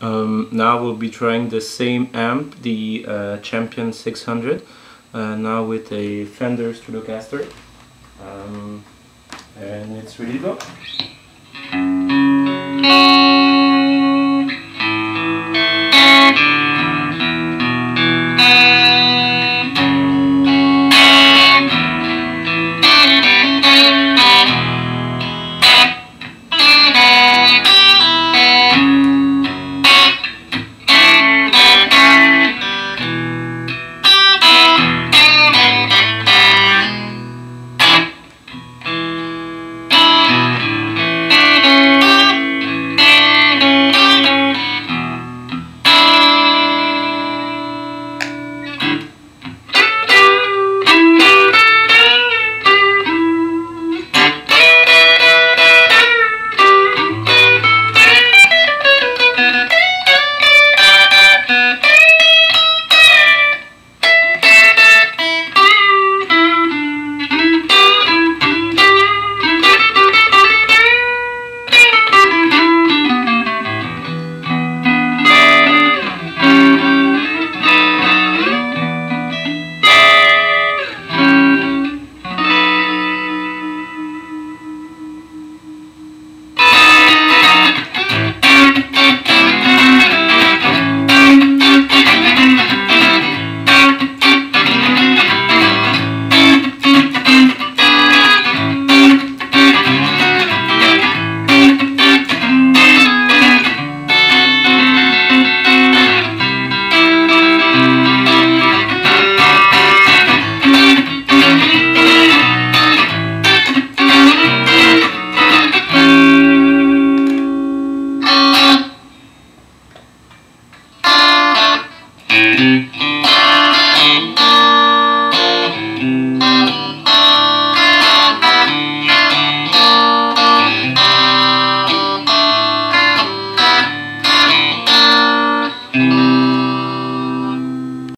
Um, now we'll be trying the same amp, the uh, Champion 600, uh, now with a Fender Stratocaster. Um, and it's ready to go. Mm-hmm.